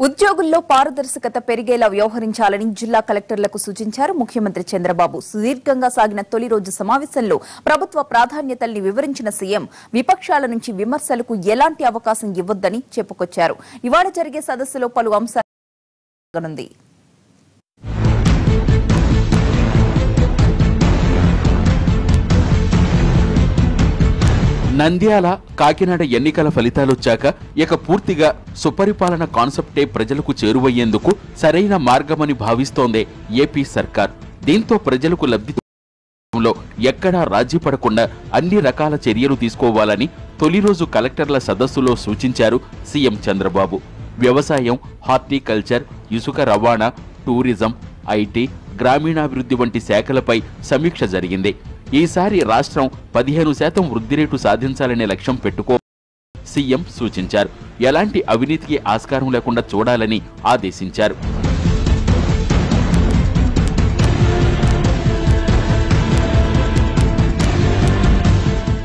ఉద్యోగుల్లో పారదర్శకత పెరిగేలా వ్యవహరించాలని జిల్లా కలెక్టర్లకు సూచించారు ముఖ్యమంత్రి చంద్రబాబు. సుదీర్ఘంగా సాగిన తొలి రోజు సమావేశంలో ప్రభుత్వ ప్రాధాన్యతల్ని వివరించిన సీఎం విపక్షాల నుంచి విమర్శలకు ఎలాంటి అవకాశం ఇవ్వొద్దని చెప్పుకొచ్చారు. ఇవాళ జరిగే సదస్సులో పలు అంశాలు నంద్యాల కాకినాడ ఎన్నికల ఫలితాలొచ్చాక ఇక పూర్తిగా సుపరిపాలన కాన్సెప్టే ప్రజలకు చేరువయ్యేందుకు సరైన మార్గమని భావిస్తోందే ఏపీ సర్కార్. దీంతో ప్రజలకు లబ్ధి ఎక్కడా రాజీ పడకుండా అన్ని రకాల చర్యలు తీసుకోవాలని తొలి రోజు కలెక్టర్ల సదస్సులో సూచించారు సీఎం చంద్రబాబు. వ్యవసాయం హార్టికల్చర్ ఇసుక రవాణా టూరిజం ఐటీ గ్రామీణాభివృద్ధి వంటి శాఖలపై సమీక్ష జరిగింది. ఈసారి రాష్ట్రం పదిహేను శాతం వృద్ధి రేటు సాధించాలనే లక్ష్యం పెట్టుకో సీఎం సూచించారు. ఎలాంటి అవినీతికి ఆస్కారం లేకుండా చూడాలని ఆదేశించారు.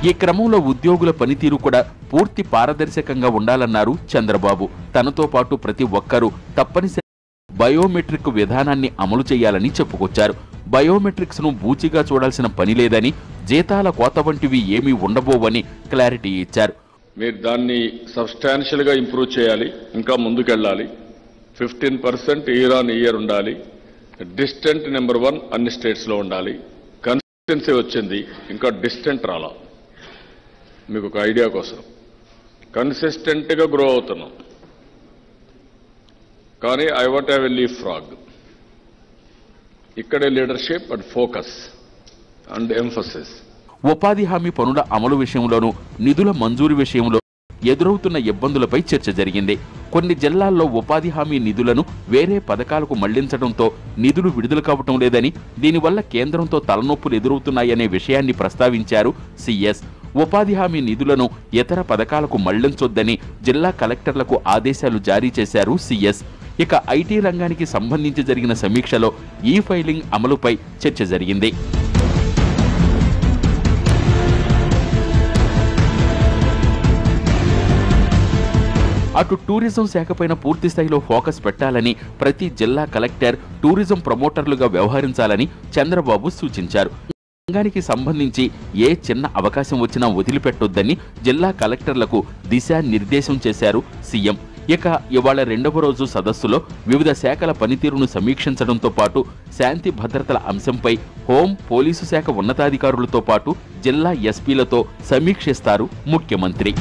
ఈ క్రమంలో ఉద్యోగుల పనితీరు కూడా పూర్తి పారదర్శకంగా ఉండాలన్నారు చంద్రబాబు. తనతో పాటు ప్రతి ఒక్కరూ తప్పనిసరి బయోమెట్రిక్ విధానాన్ని అమలు చేయాలని చెప్పుకొచ్చారు. బయోమెట్రిక్స్ను బూచిగా చూడాల్సిన పని లేదని జీతాల కోత వంటివి ఏమీ ఉండబోవని క్లారిటీ ఇచ్చారు. మీరు దాన్ని సబ్స్టాన్షియల్గా ఇంప్రూవ్ చేయాలి ఇంకా ముందుకెళ్ళాలి. Fifteen percent year on year ఉండాలి. డిస్టెంట్ నెంబర్ వన్ అన్ని స్టేట్స్లో ఉండాలి. కన్సిస్టెన్సీ వచ్చింది ఇంకా డిస్టెంట్ రాలా. మీకు ఒక ఐడియా కోసం. కన్సిస్టెంట్గా గ్రో అవుతున్నాం. కానీ I want have a leap frog. ఇక్కడే leadership and focus and emphasis ఉపాధి హామీ పనుల అమలు విషయంలోనూ నిధుల మంజూరు విషయంలో ఎదురవుతున్న ఇబ్బందులపై చర్చ జరిగింది. కొన్ని జిల్లాల్లో ఉపాధి హామీ నిధులను వేరే పథకాలకు మళ్ళించడంతో నిధులు విడుదల కావటం లేదని దీనివల్ల కేంద్రంతో తలనొప్పులు ఎదురవుతున్నాయనే విషయాన్ని ప్రస్తావించారు సీఎస్. ఉపాధి హామీ నిధులను ఇతర పథకాలకు మళ్ళించొద్దని జిల్లా కలెక్టర్లకు ఆదేశాలు జారీ చేశారు సీఎస్. ఇక ఐటీ రంగానికి సంబంధించి జరిగిన సమీక్షలో ఈ ఫైలింగ్ అమలుపై చర్చ జరిగింది. అటు టూరిజం శాఖపైన పూర్తి స్థాయిలో ఫోకస్ పెట్టాలని ప్రతి జిల్లా కలెక్టర్ టూరిజం ప్రమోటర్లుగా వ్యవహరించాలని చంద్రబాబు సూచించారు. రంగానికి సంబంధించి ఏ చిన్న అవకాశం వచ్చినా వదిలిపెట్టొద్దని జిల్లా కలెక్టర్లకు దిశానిర్దేశం చేశారు సీఎం. ఇక ఇవాళ రెండవ రోజు సదస్సులో వివిధ శాఖల పనితీరును సమీక్షించడంతో పాటు శాంతి భద్రతల అంశంపై హోం పోలీసు శాఖ ఉన్నతాధికారులతో పాటు జిల్లా ఎస్పీలతో సమీక్షిస్తారు ముఖ్యమంత్రి.